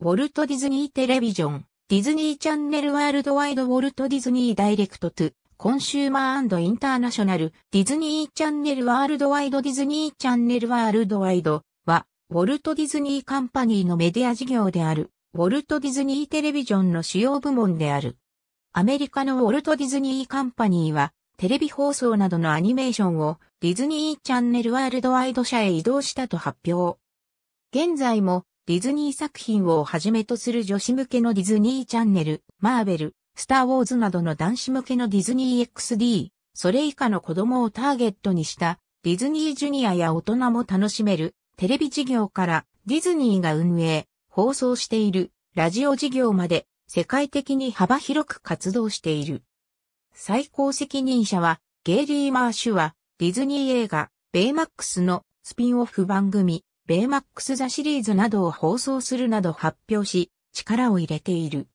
ウォルト・ディズニー・テレビジョン、ディズニー・チャンネル・ワールドワイド・ウォルト・ディズニー・ダイレクト・トゥ、コンシューマーインターナショナル、ディズニー・チャンネル・ワールドワイド・ディズニー・チャンネル・ワールドワイドは、ウォルト・ディズニー・カンパニーのメディア事業である、ウォルト・ディズニー・テレビジョンの主要部門である。アメリカのウォルト・ディズニー・カンパニーは、テレビ放送などのアニメーションをディズニーチャンネルワールドワイド社へ移動したと発表。現在もディズニー作品をはじめとする女子向けのディズニーチャンネル、マーベル、スターウォーズなどの男子向けのディズニー XD、それ以下の子供をターゲットにしたディズニージュニアや大人も楽しめるテレビ事業からディズニーが運営、放送しているラジオ事業まで世界的に幅広く活動している。最高責任者はゲイリー・マーシュはディズニー映画ベイマックスのスピンオフ番組ベイマックス・ザ・シリーズなどを放送するなど発表し力を入れている。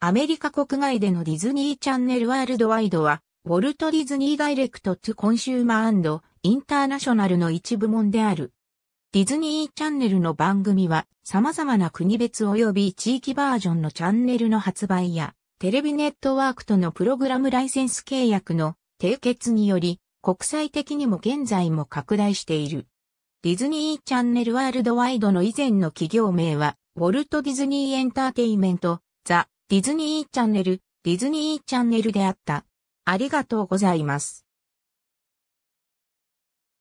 アメリカ国外でのディズニーチャンネルワールドワイドはウォルト・ディズニー・ダイレクト・トゥ・コンシューマーインターナショナルの一部門である。ディズニーチャンネルの番組は様々な国別及び地域バージョンのチャンネルの発売やテレビネットワークとのプログラムライセンス契約の締結により、国際的にも現在も拡大している。ディズニーチャンネルワールドワイドの以前の企業名は、ウォルト・ディズニー・エンターテイメント、ザ・ディズニーチャンネル、ディズニーチャンネルであった。ありがとうございます。